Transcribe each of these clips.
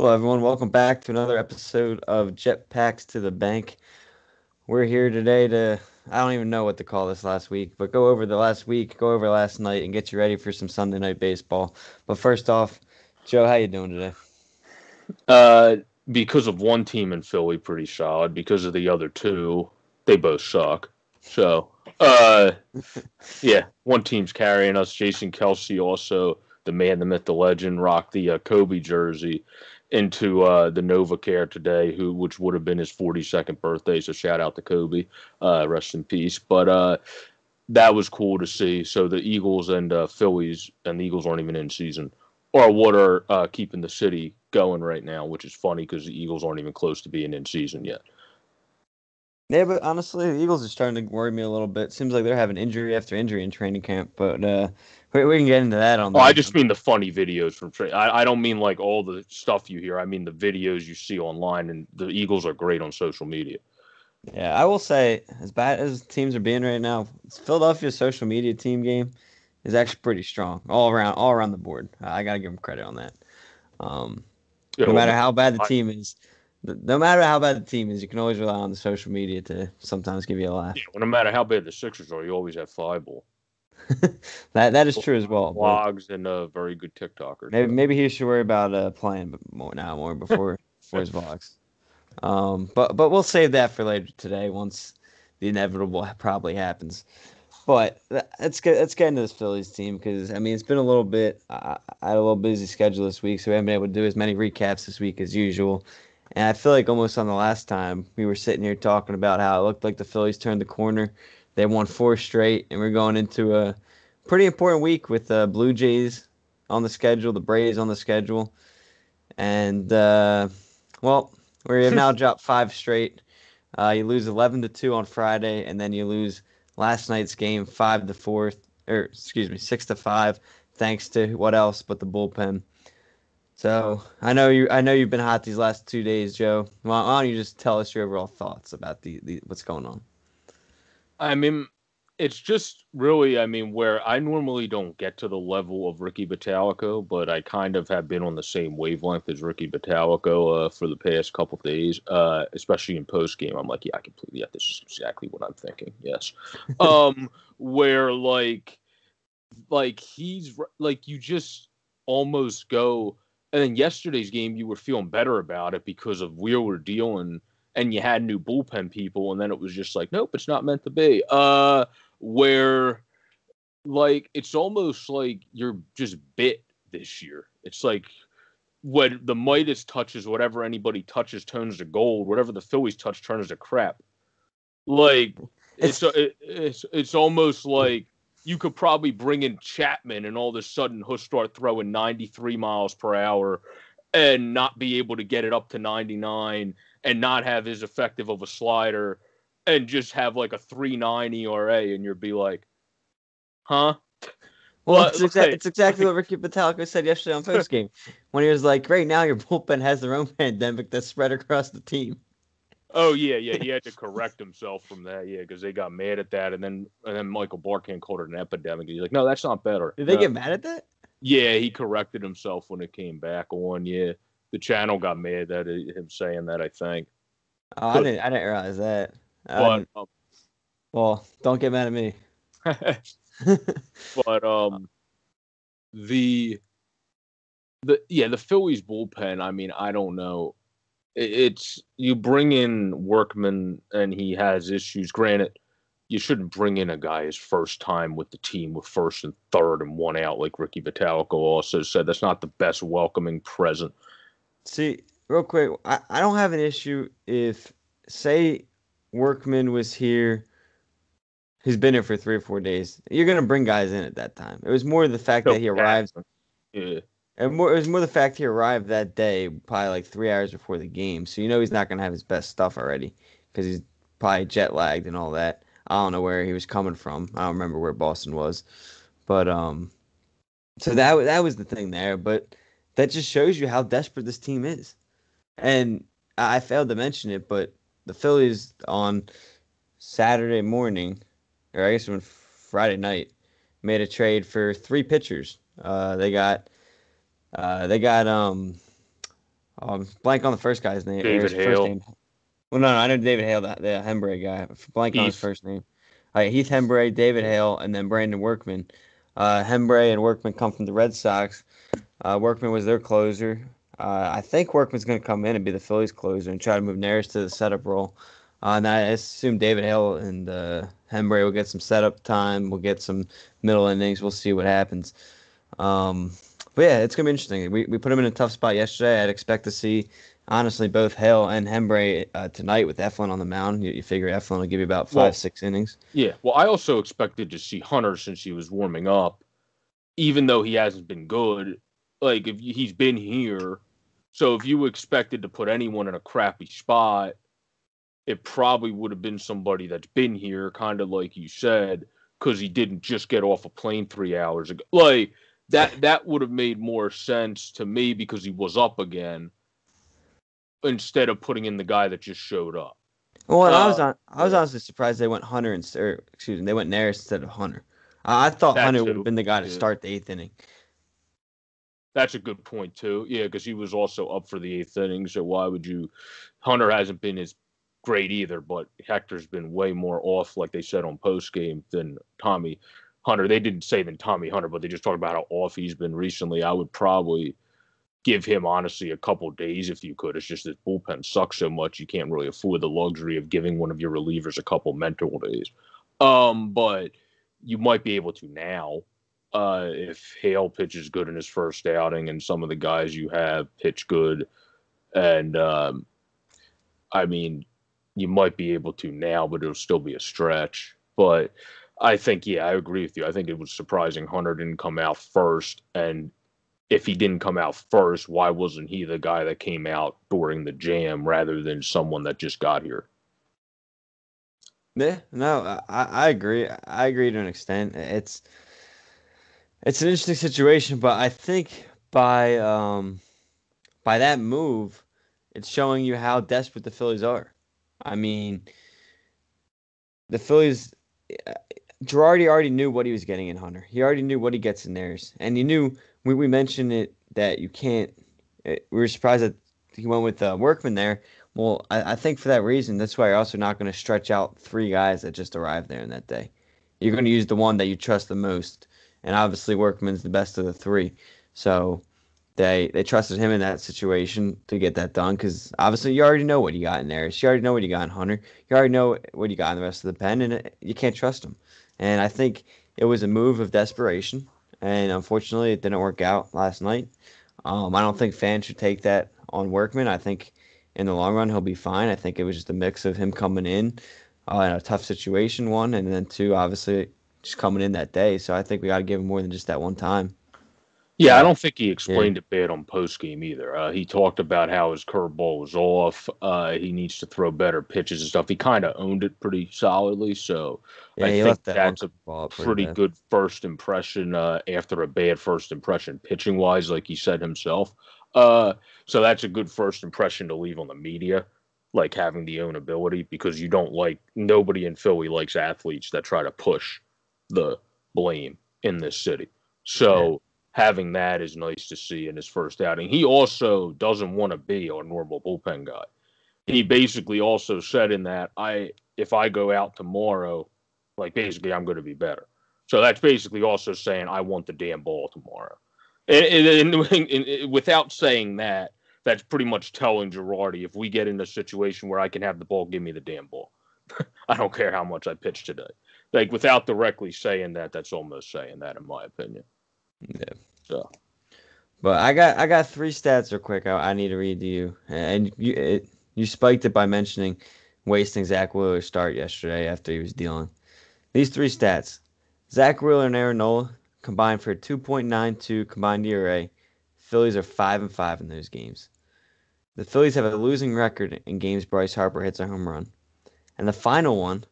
Hello, everyone. Welcome back to another episode of Jetpacks to the Bank. We're here today to, I don't even know what to call this last week, but go over the last week, go over last night, and get you ready for some Sunday night baseball. But first off, Joe, how you doing today? Uh, because of one team in Philly, pretty solid. Because of the other two, they both suck. So, uh, yeah, one team's carrying us. Jason Kelce also the man, the myth, the legend, rocked the uh, Kobe jersey into uh, the NovaCare today, who which would have been his 42nd birthday. So shout out to Kobe, uh, rest in peace. But uh, that was cool to see. So the Eagles and uh, Phillies, and the Eagles aren't even in season, are what are uh, keeping the city going right now, which is funny because the Eagles aren't even close to being in season yet. Yeah, but honestly, the Eagles are starting to worry me a little bit. Seems like they're having injury after injury in training camp, but uh, we, we can get into that on. Oh, I just mean the funny videos from. Tra- I I don't mean like all the stuff you hear. I mean the videos you see online, and the Eagles are great on social media. Yeah, I will say, as bad as teams are being right now, Philadelphia's social media team game is actually pretty strong all around, all around the board. I gotta give them credit on that. Um, Yeah, no well, matter how bad the I- team is, no matter how bad the team is, you can always rely on the social media to sometimes give you a laugh. yeah, no matter how bad the Sixers are, you always have Fireball. That that is true as well. but Blogs and a very good TikToker. Maybe maybe he should worry about uh, playing more now more before before his vlogs. Um, but but we'll save that for later today once the inevitable probably happens. But let's get let's get into this Phillies team because I mean it's been a little bit I, I had a little busy schedule this week, so we haven't been able to do as many recaps this week as usual. And I feel like almost on the last time we were sitting here talking about how it looked like the Phillies turned the corner. They won four straight, and we're going into a pretty important week with the Blue Jays on the schedule, the Braves on the schedule, and uh, well, we have now dropped five straight. Uh, you lose eleven to two on Friday, and then you lose last night's game five to four, or excuse me, six to five, thanks to what else but the bullpen. So I know you. I know you've been hot these last two days, Joe. Why why don't you just tell us your overall thoughts about the, the what's going on? I mean, it's just really, I mean, where I normally don't get to the level of Ricky Bottalico, but I kind of have been on the same wavelength as Ricky Bottalico uh, for the past couple days, uh, especially in post game. I'm like, yeah, I completely, yeah, this is exactly what I'm thinking. Yes. um, where like, like he's like, you just almost go, and then yesterday's game, you were feeling better about it because of where we're dealing and you had new bullpen people, and then it was just like, nope, it's not meant to be. Uh, where like it's almost like you're just bit this year. It's like when the Midas touches whatever anybody touches turns to gold. Whatever the Phillies touch turns to crap. Like it's it, it's it's almost like you could probably bring in Chapman, and all of a sudden he'll start throwing 93 miles per hour and not be able to get it up to 99 and not have as effective of a slider and just have like a 3.9 ERA and you'd be like, huh? Well, it's, exa- it's exactly what Ricky Bottalico said yesterday on postgame when he was like, "Right now, your bullpen has their own pandemic that's spread across the team." Oh yeah, yeah. He had to correct himself from that, yeah, because they got mad at that, and then and then Michael Barkann called it an epidemic. He's like, no, that's not better. Did they No. get mad at that? Yeah, he corrected himself when it came back on. Yeah, the channel got mad at him saying that. I think, Oh, I didn't. I didn't realize that. But didn't- well, don't get mad at me. um, but um, the the yeah the Phillies bullpen. I mean, I don't know. It's you bring in Workman and he has issues. Granted, you shouldn't bring in a guy his first time with the team with first and third and one out, like Ricky Bottalico also said. That's not the best welcoming present. See, real quick, I, I don't have an issue if, say, Workman was here. He's been here for three or four days. You're gonna bring guys in at that time. It was more the fact that he arrived Yeah, And more, it was more the fact he arrived that day, probably like three hours before the game. So you know he's not gonna have his best stuff already, because he's probably jet lagged and all that. I don't know where he was coming from. I don't remember where Boston was, but um, so that that was the thing there. But that just shows you how desperate this team is. And I failed to mention it, but the Phillies on Saturday morning, or I guess it was Friday night, made a trade for three pitchers. Uh, they got uh, they got um Um, blank on the first guy's name. David Hale. First name. Well, no, no, I know David Hale, the, the Hembree guy. Blank on his first name. All right, Heath Hembree, David Hale, and then Brandon Workman. Uh, Hembree and Workman come from the Red Sox. Uh, Workman was their closer. Uh, I think Workman's going to come in and be the Phillies closer and try to move Neris to the setup role. Uh, and I assume David Hale and uh, Hembree will get some setup time. We'll get some middle innings. We'll see what happens. Um, but yeah, it's gonna be interesting. We we put him in a tough spot yesterday. I'd expect to see honestly both Hale and Hembree uh, tonight with Eflin on the mound. You, you figure Eflin will give you about five Well- six innings. Yeah. Well, I also expected to see Hunter since he was warming up, even though he hasn't been good. Like if he's been here, so if you expected to put anyone in a crappy spot, it probably would have been somebody that's been here, kind of like you said, because he didn't just get off a plane three hours ago. Like that that would have made more sense to me because he was up again, instead of putting in the guy that just showed up. Well, and I was Uh, on, I was yeah. honestly surprised they went Hunter instead. Or, excuse me, they went Neris instead of Hunter. Uh, I thought That Hunter would have been the guy to yeah. start the eighth inning. That's a good point too. Yeah, because he was also up for the eighth inning. So why would you? Hunter hasn't been as great either, but Hector's been way more off, like they said on post game, than Tommy Hunter. They didn't say than Tommy Hunter, but they just talked about how off he's been recently. I would probably give him honestly a couple days if you could. It's just that bullpen sucks so much you can't really afford the luxury of giving one of your relievers a couple mental days. Um, but you might be able to now uh, if Hale pitches good in his first outing and some of the guys you have pitch good. And um, I mean, you might be able to now, but it'll still be a stretch. But I think, yeah, I agree with you. I think it was surprising Hunter didn't come out first. And if he didn't come out first, why wasn't he the guy that came out during the jam rather than someone that just got here? Yeah, no, I, I agree. I agree to an extent. It's it's an interesting situation, but I think by um by that move, it's showing you how desperate the Phillies are. I mean, the Phillies. uh, Girardi already knew what he was getting in Hunter. He already knew what he gets in theirs, and you knew we, we mentioned it that you can't. eh, We were surprised that he went with uh, Workman there. Well, I, I think for that reason, that's why you're also not going to stretch out three guys that just arrived there in that day. You're going to use the one that you trust the most, and obviously Workman's the best of the three. So they they trusted him in that situation to get that done because obviously you already know what you got in there. You already know what you got in Hunter. You already know what you got in the rest of the pen, and it, you can't trust him. And I think it was a move of desperation, and unfortunately it didn't work out last night. Um, I don't think fans should take that on Workman. I think in the long run he'll be fine. I think it was just a mix of him coming in uh, in a tough situation, one, and then two, obviously just coming in that day. So I think we got to give him more than just that one time. Yeah, Yeah. I don't think he explained it bad on post game either. Uh, he talked about how his curveball was off. Uh, he needs to throw better pitches and stuff. He kind of owned it pretty solidly. So Yeah, I think that that's a pretty bad. good first impression uh, after a bad first impression pitching wise, like he said himself. Uh, so that's a good first impression to leave on the media, like having the ownability, because you don't like nobody in Philly likes athletes that try to push the blame in this city. So having that is nice to see in his first outing. He also doesn't want to be a normal bullpen guy. He basically also said in that I if I go out tomorrow, like basically I'm going to be better. So that's basically also saying I want the damn ball tomorrow. And, and, and- and without saying that, that's pretty much telling Girardi if we get in a situation where I can have the ball, give me the damn ball. I don't care how much I pitch today. Like without directly saying that, that's almost saying that in my opinion. Yeah. So But I got I got three stats real quick. I, I need to read to you, and you it, you spiked it by mentioning wasting Zach Wheeler's start yesterday after he was dealing. These three stats: Zach Wheeler and Aaron Nola combined for a 2.92 combined ERA. Phillies are five and five in those games. The Phillies have a losing record in games Bryce Harper hits a home run, and the final one,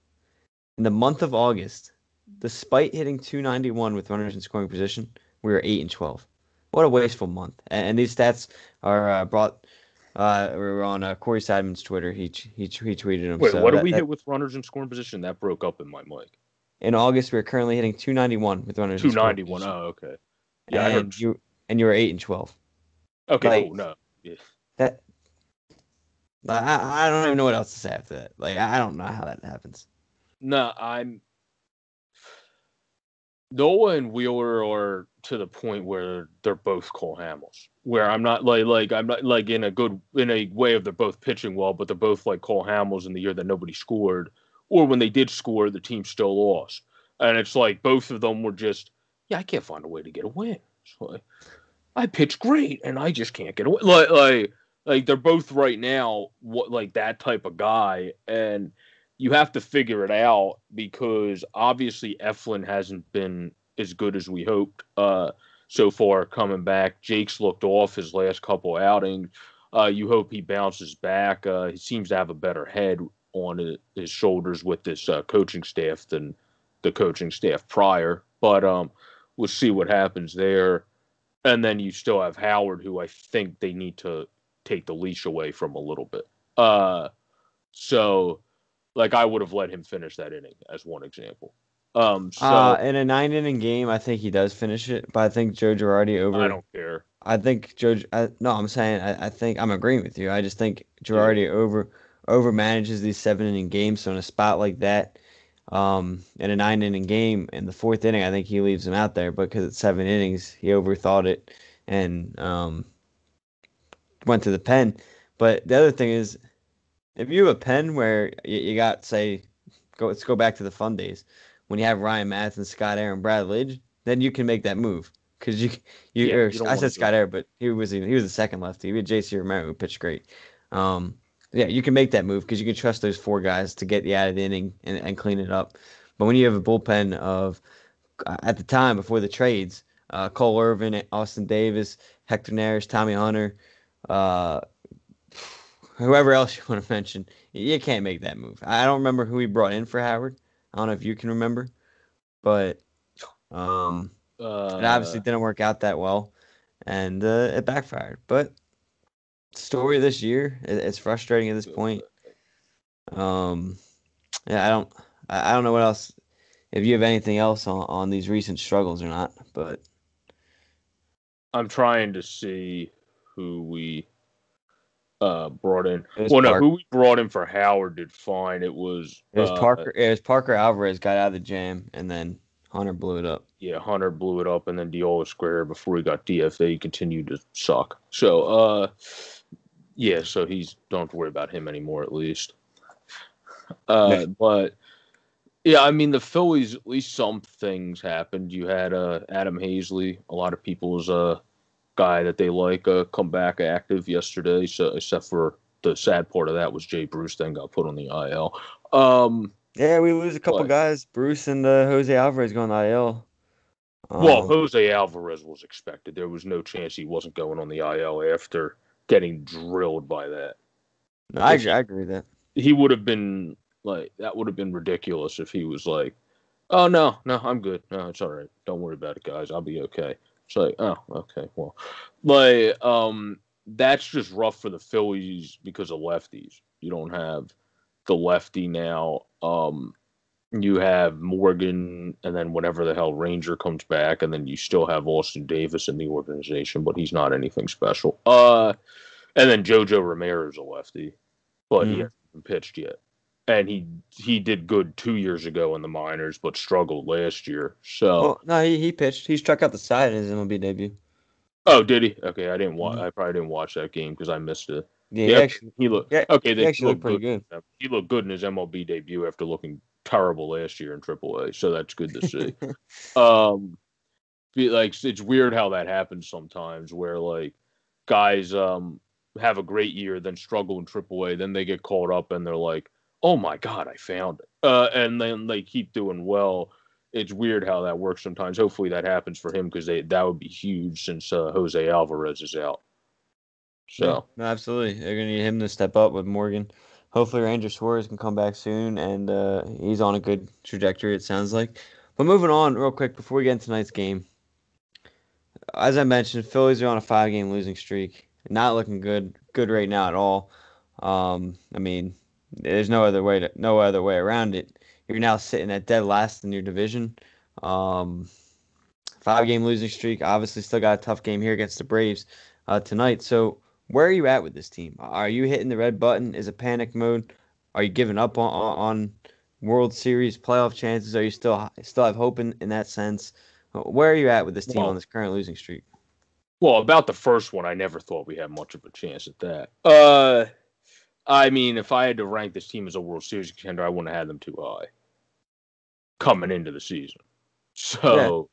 in the month of August, despite hitting 291 with runners in scoring position, we were eight and 12. What a wasteful month. And, and these stats are uh, brought. Uh, we were on uh, Corey Seidman's Twitter. He he, he tweeted them. wait, So what did we that- hit with runners in scoring position? That broke up in my mic. In August, we are currently hitting 291 with runners. Two in scoring ninety one. position. Oh, okay. Yeah, I heard. and you and you were eight and 12. Okay, like- cool. No. Yeah. that I, I don't even know what else to say after that. Like I don't know how that happens. No, I'm Nola and Wheeler are to the point where they're both Cole Hamels. Where I'm not like like I'm not like in a good in a way of they're both pitching well, but they're both like Cole Hamels in the year that nobody scored, or when they did score, the team still lost. And it's like both of them were just, yeah, I can't find a way to get a win. Like, I pitch great and I just can't get away. Like like like they're both right now what like that type of guy and you have to figure it out because obviously Eflin hasn't been as good as we hoped uh, so far coming back. Jake's looked off his last couple outings. Uh, you hope he bounces back. Uh, he seems to have a better head on his shoulders with this uh, coaching staff than the coaching staff prior. But um, we'll see what happens there. And then you still have Howard, who I think they need to take the leash away from a little bit. Uh, so like I would have let him finish that inning as one example. Um, so uh, in a nine inning game, I think he does finish it, but I think Joe Girardi over. I don't care. I think Joe. I, no, I'm saying I, I, think I'm agreeing with you. I just think Girardi yeah. over over manages these seven inning games. So in a spot like that, um, in a nine inning game, in the fourth inning, I think he leaves him out there but because it's seven innings. He overthought it and um, went to the pen. But the other thing is, if you have a pen where you, you got say, go let's go back to the fun days when you have Ryan Madson, Scott Eyre, Brad Lidge, then you can make that move because you you, yeah, or, you I said Scott Eyre, but he was he was the second lefty. We had J.C. Romero who pitched great. Um, yeah, you can make that move because you can trust those four guys to get the added inning and, and clean it up. But when you have a bullpen of at the time before the trades, uh, Cole Irvin, Austin Davis, Hector Neris, Tommy Hunter, uh, whoever else you want to mention, you can't make that move. I don't remember who he brought in for Howard. I don't know if you can remember, but um, uh, it obviously didn't work out that well, and uh, it backfired. But story this year, it, it's frustrating at this point. Um, yeah, I don't, I, I don't know what else. If you have anything else on, on these recent struggles or not, but I'm trying to see who we uh, brought in. Well, no, who we brought in for Howard did fine. It was it was uh, Parker. It was Parker Alvarez got out of the jam, and then Hunter blew it up. Yeah, Hunter blew it up, and then Deolis Guerra before he got DFA continued to suck. So, uh, yeah, so he's don't have to worry about him anymore at least. Uh, but yeah, I mean the Phillies. At least some things happened. You had uh Adam Haseley. A lot of people's uh guy that they like uh, come back active yesterday. So except for the sad part of that was Jay Bruce then got put on the IL. Um, yeah, we lose a couple but, guys. Bruce and uh, Jose Alvarez going IL. Um, well, Jose Alvarez was expected. There was no chance he wasn't going on the IL after getting drilled by that. No, I, I agree with that. He would have been like that would have been ridiculous if he was like, "Oh no, no, I'm good. No, it's all right. Don't worry about it, guys. I'll be okay." It's like, oh, okay, well, like, um, that's just rough for the Phillies because of lefties. You don't have the lefty now. Um, you have Morgan, and then whatever the hell Ranger comes back, and then you still have Austin Davis in the organization, but he's not anything special. Uh, and then JoJo Romero is a lefty, but mm. he hasn't pitched yet and he he did good two years ago in the minors, but struggled last year. So well, no, he, he pitched. He struck out the side in his MLB debut. Oh, did he? Okay, I didn't watch. Mm-hmm. I probably didn't watch that game because I missed it. Yeah, he, actually, he looked. Yeah, okay, they actually looked pretty good. good. He looked good in his MLB debut after looking terrible last year in AAA. So that's good to see. um, like it's weird how that happens sometimes, where like guys um have a great year, then struggle in AAA, then they get called up and they're like oh my god, I found it, uh, and then they keep doing well. It's weird how that works sometimes. Hopefully that happens for him because that would be huge since uh, Jose Alvarez is out. So yeah, absolutely, they're gonna need him to step up with Morgan. Hopefully Ranger Suarez can come back soon, and uh, he's on a good trajectory. It sounds like. But moving on real quick before we get into tonight's game, as I mentioned, Phillies are on a five-game losing streak. Not looking good, good right now at all. Um, I mean, there's no other way to no other way around it. You're now sitting at dead last in your division. Um, five game losing streak. Obviously, still got a tough game here against the Braves uh, tonight. So, where are you at with this team? Are you hitting the red button? Is it panic mode? Are you giving up on, on World Series playoff chances? Are you still still have hope in, in that sense? Where are you at with this team well, on this current losing streak? Well, about the first one, I never thought we had much of a chance at that. Uh, I mean, if I had to rank this team as a World Series contender, I wouldn't have had them too high coming into the season. So,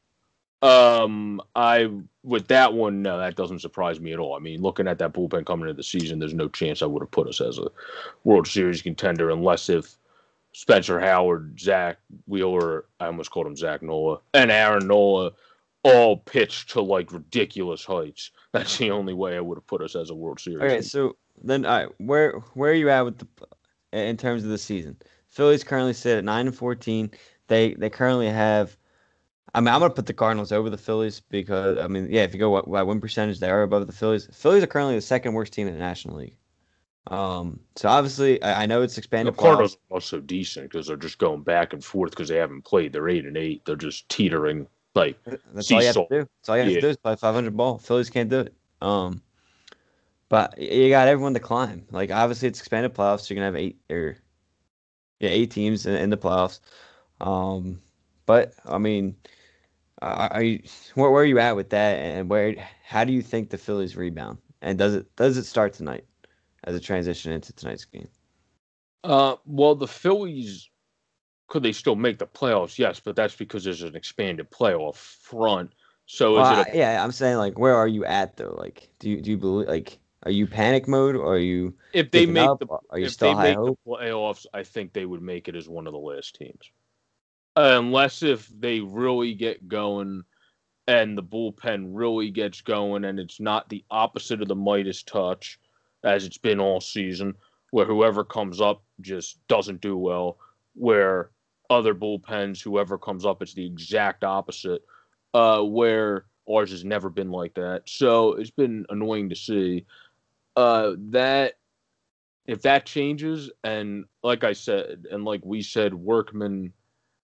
yeah. um, I with that one, no, that doesn't surprise me at all. I mean, looking at that bullpen coming into the season, there's no chance I would have put us as a World Series contender unless if Spencer Howard, Zach Wheeler, I almost called him Zach Nola, and Aaron Nola all pitched to like ridiculous heights. That's the only way I would have put us as a World Series. Okay, so then, all right, where where are you at with the in terms of the season? Phillies currently sit at nine and fourteen. They they currently have. I mean, I'm gonna put the Cardinals over the Phillies because I mean, yeah, if you go by win percentage, they are above the Phillies. Phillies are currently the second worst team in the National League. Um, so obviously, I, I know it's expanded. The Cardinals are also decent because they're just going back and forth because they haven't played. They're eight and eight. They're just teetering like that's all you have to do. That's all you have yeah. to do is play 500 ball. Phillies can't do it. Um, but you got everyone to climb. Like obviously, it's expanded playoffs. So you're gonna have eight or yeah, eight teams in, in the playoffs. Um, but I mean, are you where, where are you at with that? And where how do you think the Phillies rebound? And does it does it start tonight as a transition into tonight's game? Uh, well, the Phillies could they still make the playoffs? Yes, but that's because there's an expanded playoff front. So well, a, yeah, I'm saying like where are you at though? Like do you do you believe like are you panic mode or are you if they make up? the are you still high hope? The playoffs? I think they would make it as one of the last teams, unless if they really get going and the bullpen really gets going and it's not the opposite of the Midas touch as it's been all season, where whoever comes up just doesn't do well. Where other bullpens, whoever comes up, it's the exact opposite. Uh, where ours has never been like that. So it's been annoying to see. Uh, that if that changes, and like I said, and like we said, Workman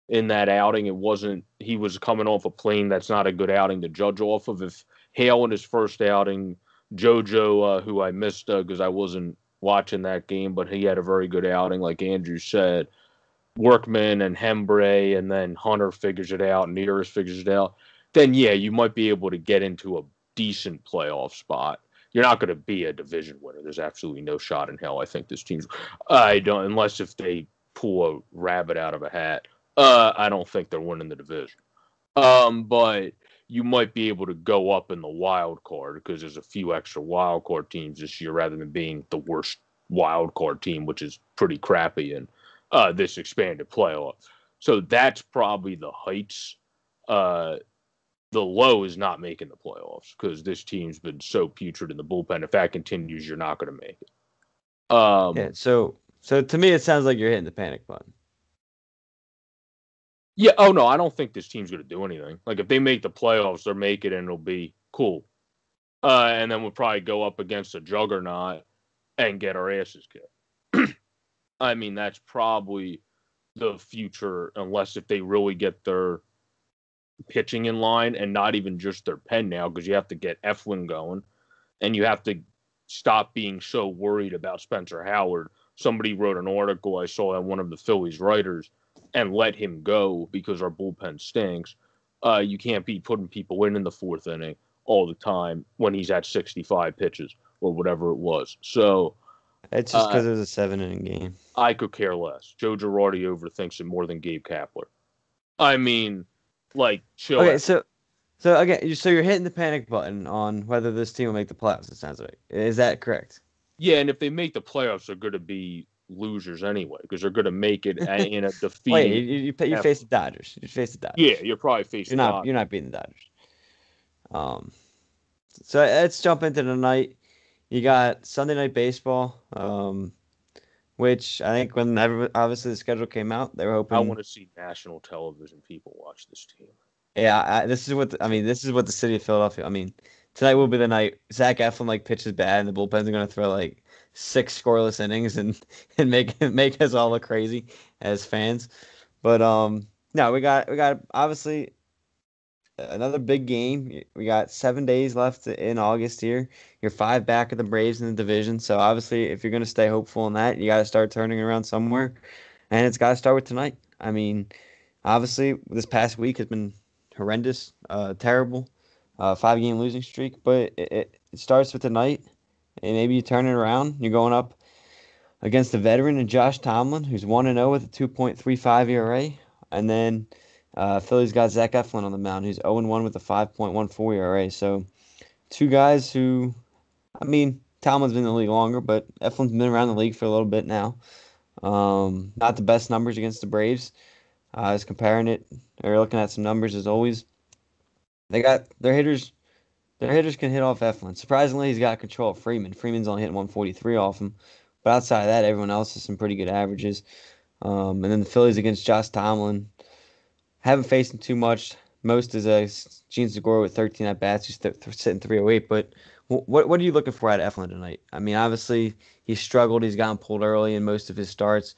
in that outing, it wasn't. He was coming off a plane. That's not a good outing to judge off of. If Hale in his first outing, JoJo, uh, who I missed because uh, I wasn't watching that game, but he had a very good outing, like Andrew said. Workman and Hembree, and then Hunter figures it out, Neris figures it out, then yeah, you might be able to get into a decent playoff spot. You're not going to be a division winner. There's absolutely no shot in hell. I think this team's. I don't unless if they pull a rabbit out of a hat. Uh, I don't think they're winning the division. Um, but you might be able to go up in the wild card because there's a few extra wild card teams this year rather than being the worst wild card team, which is pretty crappy. in uh, this expanded playoff. So that's probably the heights. Uh, the low is not making the playoffs because this team's been so putrid in the bullpen. If that continues, you're not going to make it. Um, yeah. So, so to me, it sounds like you're hitting the panic button. Yeah. Oh no, I don't think this team's going to do anything. Like if they make the playoffs, they'll make it and it'll be cool. Uh, and then we'll probably go up against a juggernaut and get our asses kicked. I mean, that's probably the future, unless if they really get their pitching in line and not even just their pen now, because you have to get Eflin going and you have to stop being so worried about Spencer Howard. Somebody wrote an article I saw at one of the Phillies writers and let him go because our bullpen stinks. Uh, you can't be putting people in in the fourth inning all the time when he's at 65 pitches or whatever it was. So it's just because uh, it was a seven inning game. I could care less. Joe Girardi overthinks it more than Gabe Kapler. I mean, like, chill. Okay, out. so, so again, so you're hitting the panic button on whether this team will make the playoffs. It sounds like. Is that correct? Yeah, and if they make the playoffs, they're going to be losers anyway because they're going to make it in a defeat. Wait, you, you, you face the Dodgers. You face the Dodgers. Yeah, you're probably facing. You're not. You're not beating the Dodgers. Um, so let's jump into the night. You got Sunday Night Baseball, um, which I think when every, obviously the schedule came out, they were hoping. I want to see national television people watch this team. Yeah, I, this is what the, I mean. This is what the city of Philadelphia. I mean, tonight will be the night Zach Eflin like pitches bad, and the bullpens are going to throw like six scoreless innings and and make make us all look crazy as fans. But um, no, we got we got obviously another big game. We got seven days left in August here. You're five back of the Braves in the division. So obviously, if you're going to stay hopeful in that, you got to start turning around somewhere, and it's got to start with tonight. I mean, obviously, this past week has been horrendous, uh, terrible, uh, five game losing streak. But it, it, it starts with tonight, and maybe you turn it around. You're going up against a veteran and Josh Tomlin, who's one and zero oh with a 2.35 ERA, and then uh, Phillies got Zach Eflin on the mound, who's 0 1 with a 5.14 ERA. So, two guys who, I mean, Tomlin's been in the league longer, but Eflin's been around the league for a little bit now. Um, not the best numbers against the Braves. Uh, I was comparing it or looking at some numbers as always. They got their hitters. Their hitters can hit off Eflin. Surprisingly, he's got control of Freeman. Freeman's only hitting 143 off him, but outside of that, everyone else has some pretty good averages. Um, and then the Phillies against Josh Tomlin. Haven't faced him too much. Most is a Jean Segura with 13 at bats, He's th- sitting 308. But what what are you looking for out of Eflin tonight? I mean, obviously he struggled. He's gotten pulled early in most of his starts.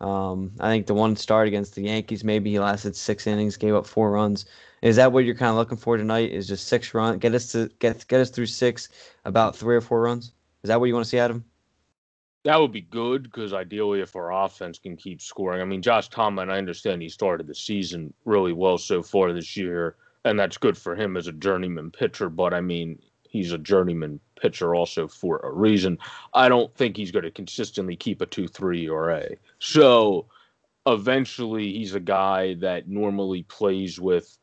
Um, I think the one start against the Yankees, maybe he lasted six innings, gave up four runs. Is that what you're kind of looking for tonight? Is just six run, get us to get get us through six, about three or four runs? Is that what you want to see out of him? That would be good because ideally, if our offense can keep scoring, I mean, Josh Tomlin, I understand he started the season really well so far this year, and that's good for him as a journeyman pitcher. But I mean, he's a journeyman pitcher also for a reason. I don't think he's going to consistently keep a 2 3 ERA. So eventually, he's a guy that normally plays with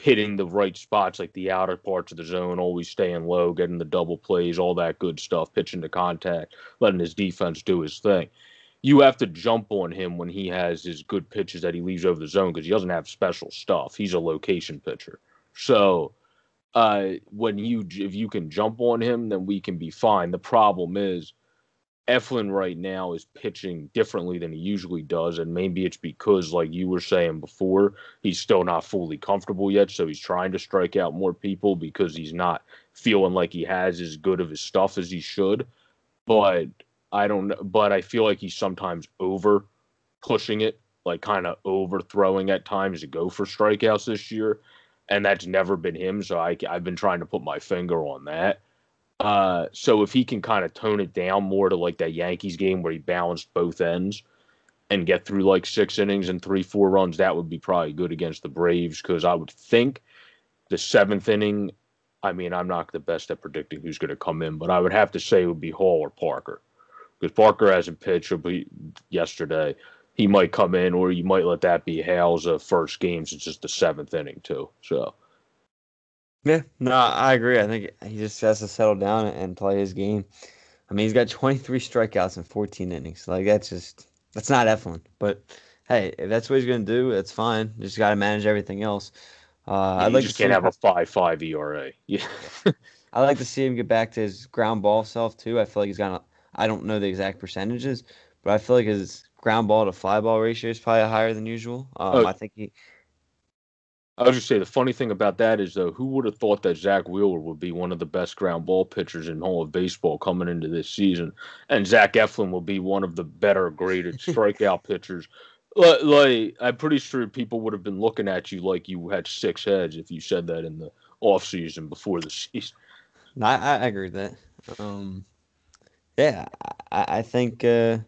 hitting the right spots, like the outer parts of the zone, always staying low, getting the double plays, all that good stuff, pitching to contact, letting his defense do his thing. You have to jump on him when he has his good pitches that he leaves over the zone because he doesn't have special stuff. He's a location pitcher. So uh, when you if you can jump on him, then we can be fine. The problem is Eflin right now is pitching differently than he usually does, and maybe it's because, like you were saying before, he's still not fully comfortable yet, so he's trying to strike out more people because he's not feeling like he has as good of his stuff as he should. But I don't know, but I feel like he's sometimes over pushing it, like kind of overthrowing at times to go for strikeouts this year, and that's never been him. So I, I've been trying to put my finger on that. Uh, so if he can kind of tone it down more to like that Yankees game where he balanced both ends and get through like six innings and three, four runs, that would be probably good against the Braves because I would think the seventh inning. I mean, I'm not the best at predicting who's going to come in, but I would have to say it would be Hall or Parker because Parker hasn't pitched yesterday. He might come in, or you might let that be Hale's uh, first game since it's the seventh inning too. So yeah, no, I agree. I think he just has to settle down and play his game. I mean, he's got 23 strikeouts in 14 innings. Like that's just that's not Eflin. But hey, if that's what he's gonna do, that's fine. Just got to manage everything else. Uh, yeah, I'd like just can't have a five-five ERA. Yeah. I like to see him get back to his ground ball self too. I feel like he's got. I don't know the exact percentages, but I feel like his ground ball to fly ball ratio is probably higher than usual. Um, oh. I think he I was just say the funny thing about that is though, who would have thought that Zach Wheeler would be one of the best ground ball pitchers in all of baseball coming into this season, and Zach Eflin will be one of the better graded strikeout pitchers. Like, like, I'm pretty sure people would have been looking at you like you had six heads if you said that in the off season before the season. No, I, I agree with that. Um, yeah, I, I think uh,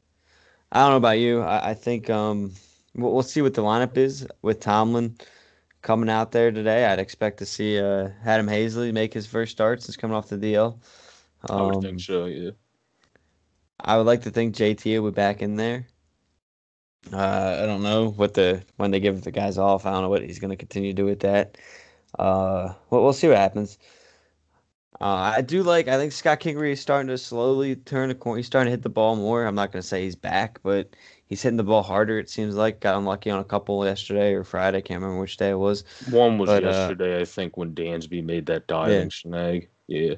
I don't know about you. I, I think um, we'll, we'll see what the lineup is with Tomlin coming out there today. I'd expect to see uh, Adam Haseley make his first start since coming off the DL. Um, I would think um, so. Yeah. I would like to think JT will be back in there. Uh, I don't know what the when they give the guys off. I don't know what he's going to continue to do with that. Uh, well, we'll see what happens. Uh, I do like. I think Scott Kingery is starting to slowly turn the corner. He's starting to hit the ball more. I'm not going to say he's back, but he's hitting the ball harder. It seems like got unlucky on a couple yesterday or Friday. I can't remember which day it was. One was but, uh, yesterday, uh, I think, when Dansby made that diving yeah. snag. Yeah.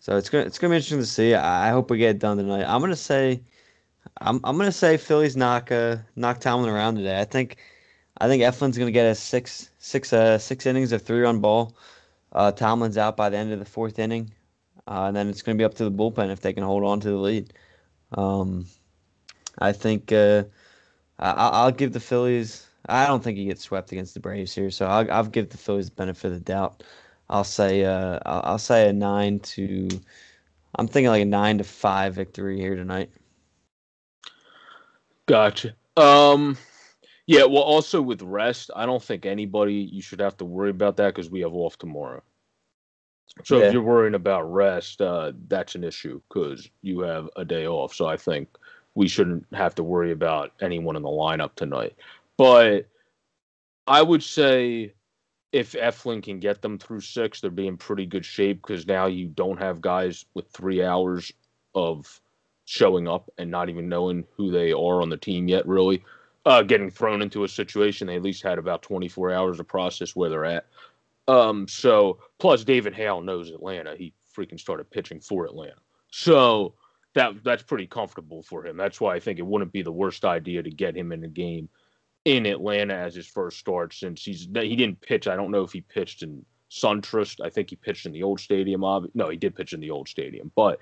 So it's gonna it's gonna be interesting to see. I, I hope we get it done tonight. I'm gonna say, I'm I'm gonna say Phillies knock uh knock Tomlin around today. I think, I think Eflin's gonna get a six six uh six innings of three run ball. Uh, Tomlin's out by the end of the fourth inning, uh, and then it's gonna be up to the bullpen if they can hold on to the lead. Um, I think uh, I'll, I'll give the Phillies. I don't think he gets swept against the Braves here, so I'll, I'll give the Phillies the benefit of the doubt. I'll say uh, I'll, I'll say a nine to. I'm thinking like a nine to five victory here tonight. Gotcha. Um, yeah. Well, also with rest, I don't think anybody you should have to worry about that because we have off tomorrow. So Yeah. if you're worrying about rest, uh, that's an issue because you have a day off. So I think we shouldn't have to worry about anyone in the lineup tonight. But I would say if Eflin can get them through six, they'll be in pretty good shape because now you don't have guys with three hours of showing up and not even knowing who they are on the team yet, really. Uh, getting thrown into a situation, they at least had about 24 hours to process where they're at. Um, so plus David Hale knows Atlanta. He freaking started pitching for Atlanta. So that that's pretty comfortable for him. That's why I think it wouldn't be the worst idea to get him in a game in Atlanta as his first start since he's he didn't pitch. I don't know if he pitched in SunTrust. I think he pitched in the old stadium. No, he did pitch in the old stadium, but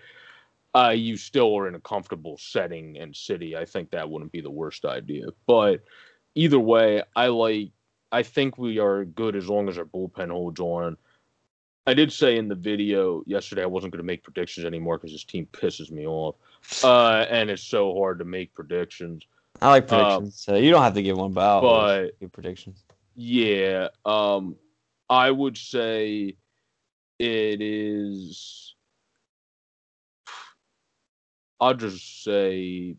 uh, you still are in a comfortable setting and city. I think that wouldn't be the worst idea. But either way, I like. I think we are good as long as our bullpen holds on. I did say in the video yesterday I wasn't going to make predictions anymore because this team pisses me off, uh, and it's so hard to make predictions. I like predictions. so you don't have to give one, but but- give predictions. Yeah, um, I would say it is. I'll just say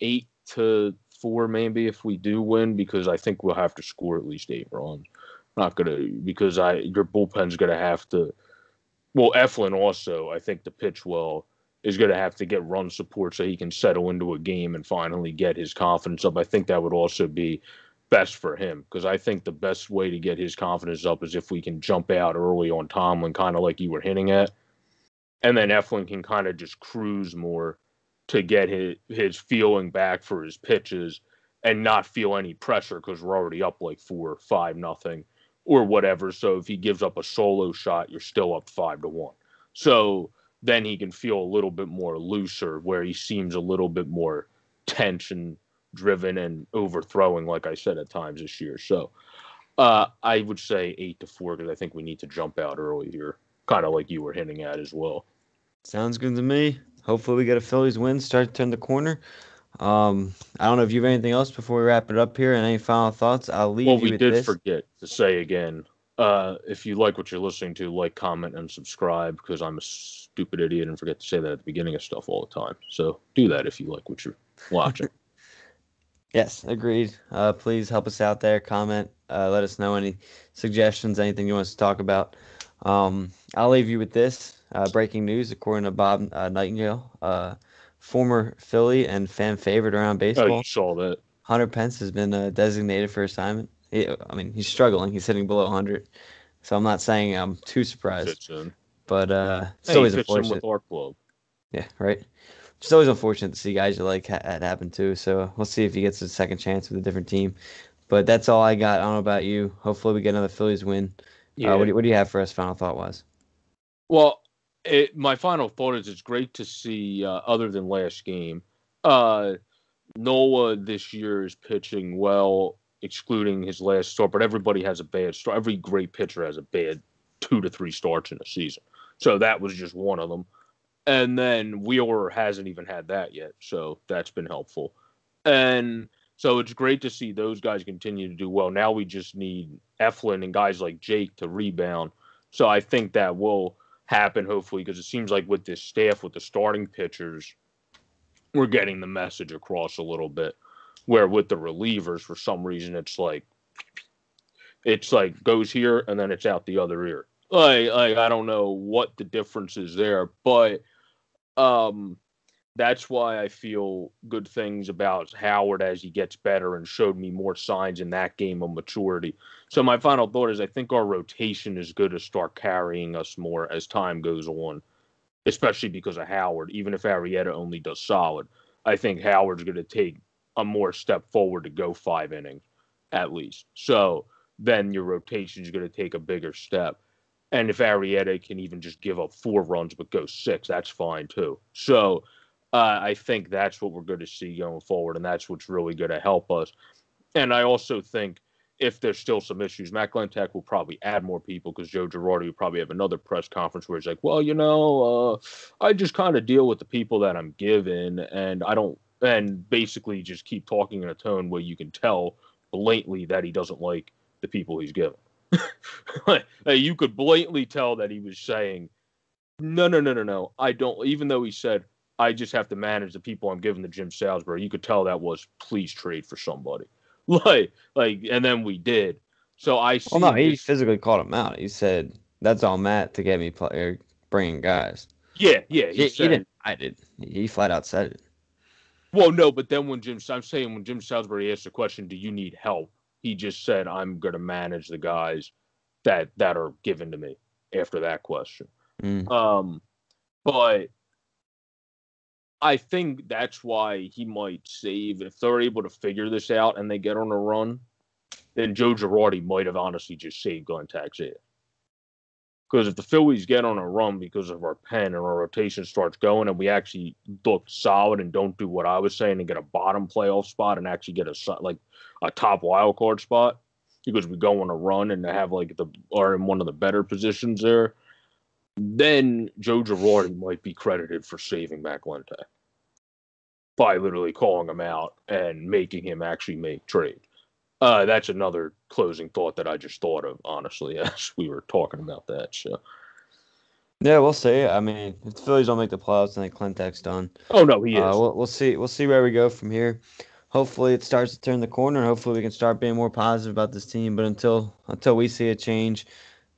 eight to four, maybe if we do win, because I think we'll have to score at least eight runs. Not gonna because I your bullpen's gonna have to. Well, Eflin also, I think, the pitch well is going to have to get run support so he can settle into a game and finally get his confidence up. I think that would also be best for him because I think the best way to get his confidence up is if we can jump out early on Tomlin, kind of like you were hinting at, and then Eflin can kind of just cruise more to get his his feeling back for his pitches and not feel any pressure because we're already up like four, five, nothing, or whatever. So if he gives up a solo shot, you're still up five to one. So then he can feel a little bit more looser, where he seems a little bit more tension driven and overthrowing, like I said at times this year. So uh, I would say eight to four because I think we need to jump out early here, kind of like you were hinting at as well. Sounds good to me. Hopefully, we get a Phillies win, start to turn the corner. Um, I don't know if you have anything else before we wrap it up here, and any final thoughts. I'll leave Well, we did this. forget to say again. Uh, if you like what you're listening to, like, comment, and subscribe because I'm a stupid idiot and forget to say that at the beginning of stuff all the time. So do that if you like what you're watching. Yes, agreed. Uh, please help us out there. Comment. Uh, let us know any suggestions, anything you want us to talk about. Um, I'll leave you with this uh, breaking news. According to Bob uh, Nightingale, uh, former Philly and fan favorite around oh, baseball, you saw that. Hunter Pence has been uh, designated for assignment. He, I mean, he's struggling. He's hitting below 100. So I'm not saying I'm too surprised, but uh, it's Hey, always unfortunate. with our club. Yeah, right. It's always unfortunate to see guys you like ha- that happen too. So we'll see if he gets a second chance with a different team. But that's all I got. I don't know about you. Hopefully we get another Phillies win. Yeah. Uh, what, do, what do you have for us? Final thought wise. Well, it, my final thought is it's great to see, uh, other than last game, uh, Nola this year is pitching well, excluding his last start, but everybody has a bad start. Every great pitcher has a bad two to three starts in a season. So that was just one of them. And then Wheeler hasn't even had that yet. So that's been helpful. And so it's great to see those guys continue to do well. Now we just need Eflin and guys like Jake to rebound. So I think that will happen hopefully because it seems like with this staff with the starting pitchers we're getting the message across a little bit where with the relievers for some reason it's like it's like goes here and then it's out the other ear. Like, like i don't know what the difference is there but um that's why I feel good things about Howard as he gets better and showed me more signs in that game of maturity. So my final thought is I think our rotation is going to start carrying us more as time goes on, especially because of Howard. Even if Arrieta only does solid, I think Howard's going to take a more step forward to go five innings at least. So then your rotation is going to take a bigger step. And if Arrieta can even just give up four runs but go six, that's fine too. So uh, I think that's what we're going to see going forward, and that's what's really going to help us. and I also think if there's still some issues, Matt Klentak will probably add more people because Joe Girardi will probably have another press conference where he's like, well, you know, uh, I just kind of deal with the people that I'm given, and I don't, and basically just keep talking in a tone where you can tell blatantly that he doesn't like the people he's given. you could blatantly tell that he was saying, no, no, no, no, no, I don't, even though he said, I just have to manage the people I'm giving to Jim Salisbury. You could tell that was please trade for somebody. Like, like, and then we did. So I. Well, no, he this, physically called him out. He said that's all Matt to get me play, bringing guys. Yeah, yeah. He, he, he didn't. I did. He flat out said it. Well, no, but then when Jim, I'm saying when Jim Salisbury asked the question, "Do you need help?" He just said, "I'm going to manage the guys that that are given to me." After that question, mm. um, but I think that's why he might save if they're able to figure this out and they get on a run. Then Joe Girardi might have honestly just saved Glenn Taxia. Because if the Phillies get on a run because of our pen and our rotation starts going and we actually look solid and don't do what I was saying and get a bottom playoff spot and actually get a like a top wild card spot because we go on a run and have like the are in one of the better positions there, then Joe Girardi might be credited for saving Matt by literally calling him out and making him actually make trade. Uh, that's another closing thought that I just thought of, honestly, as we were talking about that. So. Yeah, we'll see. I mean, if the Phillies don't make the playoffs, and then Klentak's done. Oh no, he uh, is. Uh, we'll, we'll see. We'll see where we go from here. Hopefully, it starts to turn the corner. Hopefully, we can start being more positive about this team. But until until we see a change,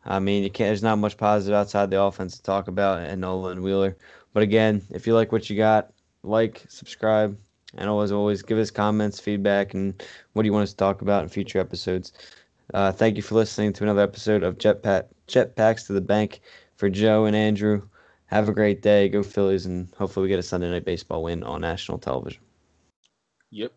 I mean, you can't. There's not much positive outside the offense to talk about and Nola and Wheeler. But again, if you like what you got, like, subscribe, and always, always give us comments, feedback, and what do you want us to talk about in future episodes. Uh, thank you for listening to another episode of Jetpack Jetpacks to the Bank. For Joe and Andrew, have a great day. Go Phillies, and hopefully we get a Sunday night baseball win on national television. Yep.